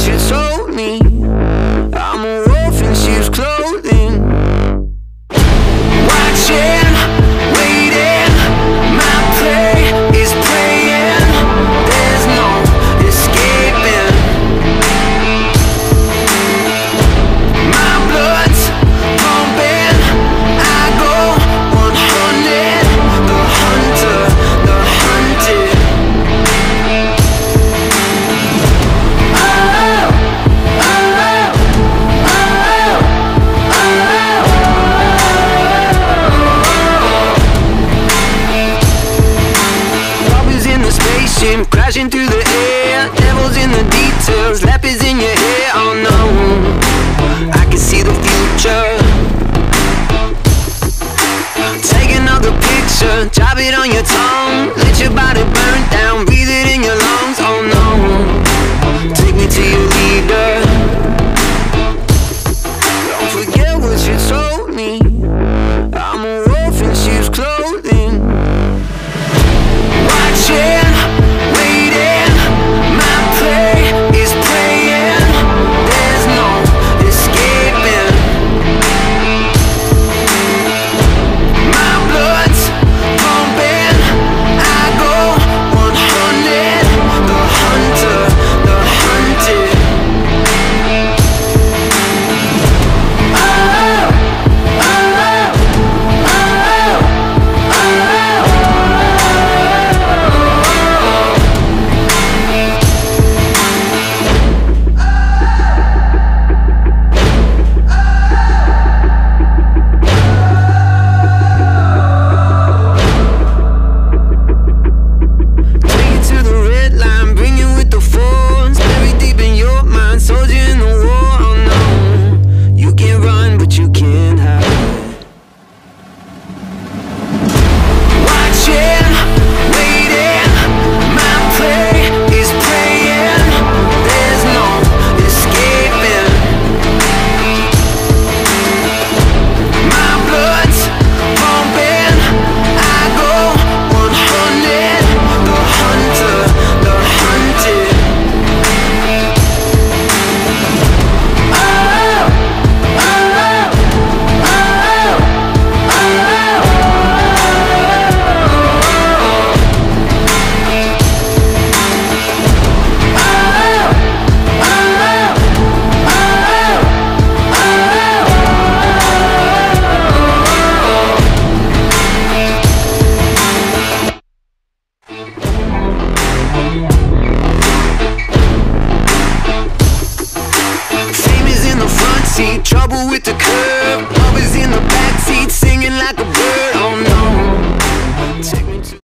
you told me. Crashing through the air, devil's in the details Lap in your hair, oh no. I can see the future. Take another picture, drop it on your tongue. Let your body burn trouble with the curve Always in the backseat singing like a